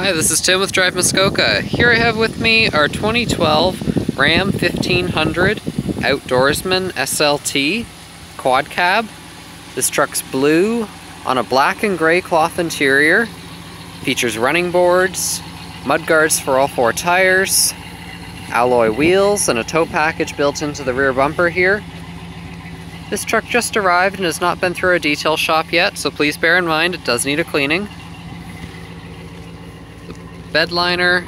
Hi, this is Tim with Drive Muskoka. Here I have with me our 2012 Ram 1500 Outdoorsman SLT quad cab. This truck's blue on a black and gray cloth interior. Features running boards, mud guards for all four tires, alloy wheels, and a tow package built into the rear bumper here. This truck just arrived and has not been through a detail shop yet, so please bear in mind it does need a cleaning bed liner.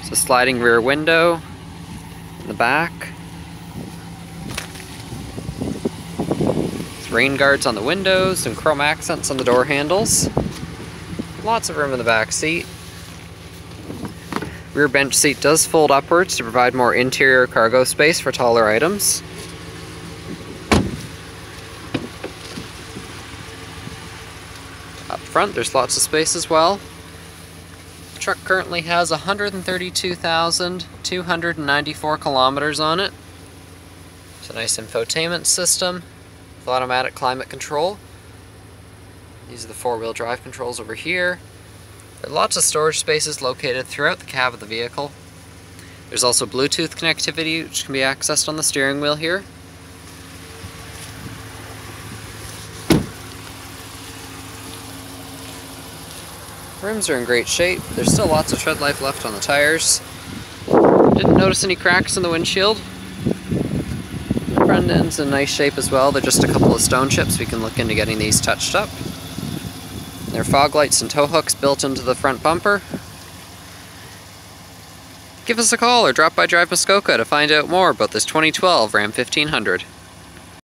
It's a sliding rear window in the back. It's rain guards on the windows and chrome accents on the door handles. Lots of room in the back seat. Rear bench seat does fold upwards to provide more interior cargo space for taller items. Up front, there's lots of space as well truck currently has 132,294 kilometers on it. It's a nice infotainment system with automatic climate control. These are the four-wheel drive controls over here. There are lots of storage spaces located throughout the cab of the vehicle. There's also Bluetooth connectivity which can be accessed on the steering wheel here. Rims are in great shape. There's still lots of tread life left on the tires. Didn't notice any cracks in the windshield. Front end's in nice shape as well. They're just a couple of stone chips. We can look into getting these touched up. There are fog lights and tow hooks built into the front bumper. Give us a call or drop by Drive Muskoka to find out more about this 2012 Ram 1500.